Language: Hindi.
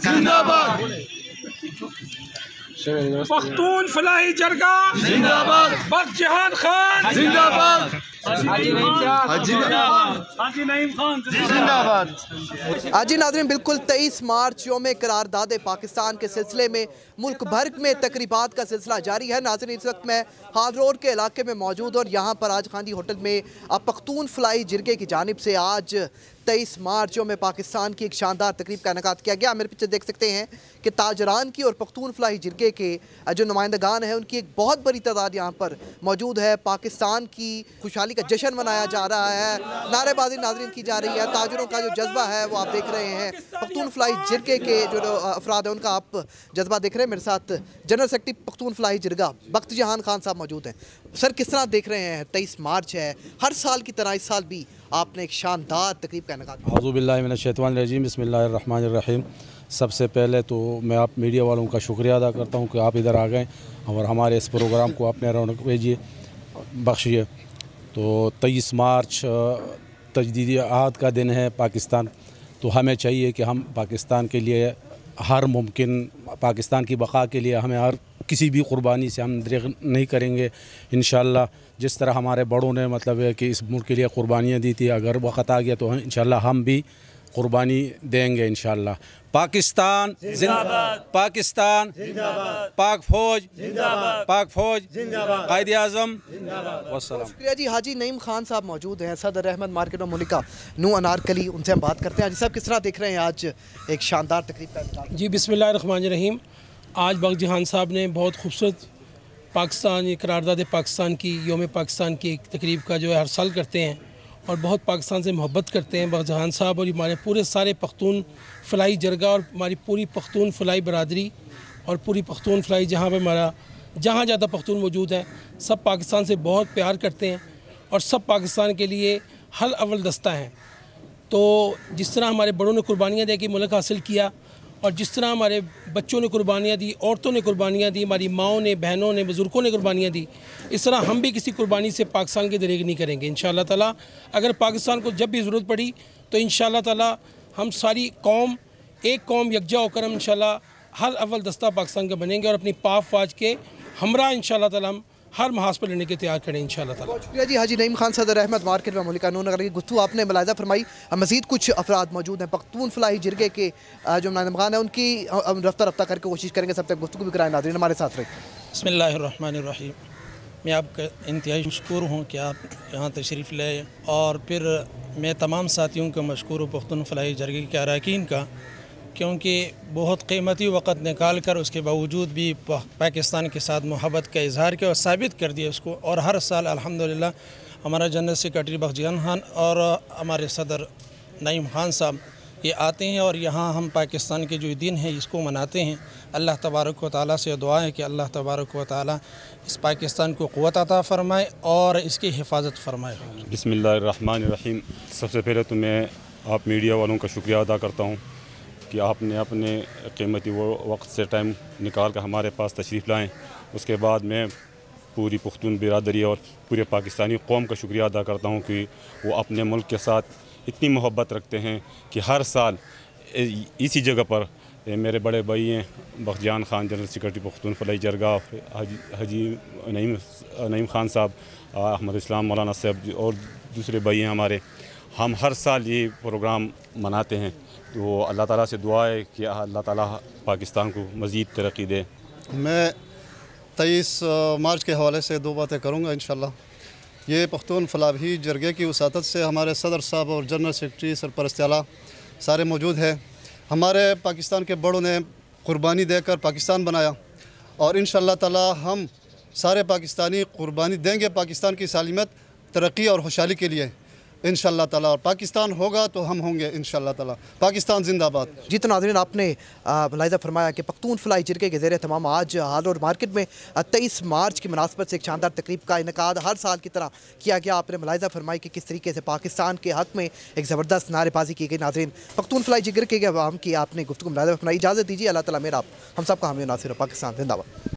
जिंदाबाद। पख्तून फलाही जरगा जिंदाबाद। बख्त जहान खान। जिंदाबाद। आज नाजरीन बिल्कुल तेईस मार्च योम करारदाद पाकिस्तान के सिलसिले में मुल्क भर में तकरीबा का सिलसिला जारी है। नाजरीन इस वक्त मैं हाल रोड के इलाके में मौजूद और यहाँ पर आज खानी होटल में अब पख्तून फलाई जिरगे की जानब से आज तेईस मार्च में पाकिस्तान की एक शानदार तकरीब का इनका किया गया। मेरे पीछे देख सकते हैं कि ताजरान की और पख्तून फलाही जिरगे के जो नुमाइंदगान हैं, उनकी एक बहुत बड़ी तादाद यहाँ पर मौजूद है। पाकिस्तान की खुशहाली का जश्न मनाया जा रहा है। नारेबाजी नाजरीन की जा रही है। ताजरों का जो जज्बा है, वो आप देख रहे हैं। पख्तून फलाई जिरगे के जो अफराद हैं, उनका आप जज्बा देख रहे हैं। मेरे साथ जनरल सेक्रेटरी पख्तून फलाई जिरगा बख्त जहान खान साहब मौजूद हैं। सर, किस तरह देख रहे हैं? तेईस मार्च है। हर साल की तरह इस साल भी आपने एक शानदार तकरीब इनका हज़ुबिल्लाशैतवान रजीम बसमीम सबसे पहले तो मैं आप मीडिया वालों का शुक्रिया अदा करता हूँ कि आप इधर आ गए और हमारे इस प्रोग्राम को आपने रौनक भेजिए, बख्शिए। तो तेईस मार्च तजदीदी आहद का दिन है पाकिस्तान। तो हमें चाहिए कि हम पाकिस्तान के लिए हर मुमकिन, पाकिस्तान की बका के लिए हमें हर किसी भी कुर्बानी से हम दरेग नहीं करेंगे। इन जिस तरह हमारे बड़ों ने मतलब है कि इस मुल्क के लिए कुर्बानियाँ दी थी अगर वक़्त आ गया तो इन हम भी कुर्बानी देंगे इन पाकिस्तान पाकिस्तान पाक फौज। पाक फौज। कायद अजम शुक्रिया जी हाजी नईम खान साहब मौजूद हैं सदर अहमद मार्केट और मलिका नू अनारकली उनसे हम बात करते हैं। जी साहब किस तरह देख रहे हैं आज एक शानदार तकरीब जी बिस्मिल्लाह रहीम आज बख्त जहान साहब ने बहुत खूबसूरत पाकिस्तान, ये करारदाद पाकिस्तान की, योम पाकिस्तान की तकरीब का जो है हर साल करते हैं और बहुत पाकिस्तान से मोहब्बत करते हैं बख्त जहान साहब और हमारे पूरे सारे पख्तून फलाई जरगा और हमारी पूरी पख्तून फलाई बरदरी और पूरी पख्तून फलाई जहाँ पर हमारा, जहाँ ज़्यादा पख्तून मौजूद हैं, सब पाकिस्तान से बहुत प्यार करते हैं और सब पाकिस्तान के लिए हल अव्वल दस्ता हैं। तो जिस तरह हमारे बड़ों ने कुर्बानियाँ दे के मुल्क हासिल किया और जिस तरह हमारे बच्चों ने कुर्बानियाँ दी, औरतों ने कुर्बानियाँ दी, हमारी माओ ने, बहनों ने, बुज़ुर्गों ने कुर्बानियाँ दी, इस तरह हम भी किसी कुर्बानी से पाकिस्तान की दरेग नहीं करेंगे इन ताला। अगर पाकिस्तान को जब भी ज़रूरत पड़ी तो इन ताला हम सारी कौम, एक कौम यकजा होकर हम इन हर अव्वल दस्ता पाकिस्तान का बनेंगे और अपनी पाफ फाज के, हमरा इन ताला हम हर महाज पर लेने के तैयार करें इन शुक्रिया जी। हाजी नईम खान सदर अहमद मार्केट में मलिका नगर की गुफ्तु आपने मुलाजा फरमाई। मजीद कुछ अफराद मौजूद हैं। पख्तून फलाही जिरगे के जो खान है उनकी रफ्ता रफ्ता करके कोशिश करेंगे। सब तक गुफ्तु भी कराएँ। नाजरीन हमारे साथ रहे बसमीम मैं आपका इंतहाई मशहूर हूँ कि आप यहाँ तशरीफ़ ले और फिर मैं तमाम साथियों को मशहूर हूँ पख्तून फलाही जरगे के अरकान का क्योंकि बहुत कीमती वक़्त निकाल कर उसके बावजूद भी पाकिस्तान के साथ मोहब्बत का इजहार किया और साबित कर दिया उसको। और हर साल अल्हम्दुलिल्लाह हमारा जनरल सेक्रेटरी बख्जियान खान और हमारे सदर नईम खान साहब ये आते हैं और यहाँ हम पाकिस्तान के जो दिन हैं इसको मनाते हैं। अल्लाह तबारक व ताली से दुआ है कि अल्लाह तबारक व ताली इस पाकिस्तान को क़वत अता फ़रमाए और इसकी हिफाजत फरमाए। बसमीम सबसे पहले तो मैं आप मीडिया वालों का शुक्रिया अदा करता हूँ। कि आपने अपने कीमती वक्त से टाइम निकाल कर हमारे पास तशरीफ़ लाएँ। उसके बाद मैं पूरी पुख्तून, बिरादरी और पूरे पाकिस्तानी कौम का शुक्रिया अदा करता हूँ कि वो अपने मुल्क के साथ इतनी मोहब्बत रखते हैं कि हर साल इसी जगह पर मेरे बड़े भाई हैं बख्तियान खान, जनरल सेक्रेटरी पुख्तून, फलाई जरगा हजी नईम नईम खान साहब अहमद इस्लाम, मौलाना साहब और दूसरे भाई हैं हमारे। हम हर साल ये प्रोग्राम मनाते हैं। तो अल्लाह ताला से दुआ है कि अल्लाह ताला पाकिस्तान को मज़ीद तरक्की दे। मैं तेईस मार्च के हवाले से दो बातें करूँगा इन ये पख्तून फलाही जरगे की वसात से हमारे सदर साहब और जनरल सेक्रटरी सरपरस्त आला सारे मौजूद हैं। हमारे पाकिस्तान के बड़ों ने कुर्बानी देकर पाकिस्तान बनाया और इन ताला हम सारे पाकिस्तानी कुर्बानी देंगे पाकिस्तान की सालिमत, तरक्की और खुशहाली के लिए। इन ताला। और पाकिस्तान होगा तो हम होंगे इन ताला। पाकिस्तान जिंदाबाद। जी तो नाजरीन आपने मुलाजा फरमाया कि पख्तून फलाई जिरके के ज़रिए तमाम आज हाल और मार्केट में तेईस मार्च की मुनासबत से एक शानदार तकरीब का इनका हर साल की तरह किया गया। आपने मुलाजा फरमाया कि किस तरीके से पाकिस्तान के हक में एक ज़बरदस्त नारेबाजी की गई। नाजरीन, पख्तून फलाई जिगर के आवाम की आपने गुफ्तु मुलाजा फरमाई इजाज़त दीजिए, अल्लाह तला मेरा आप, हम सब का हमें नासिर पाकिस्तान, जिंदाबाद।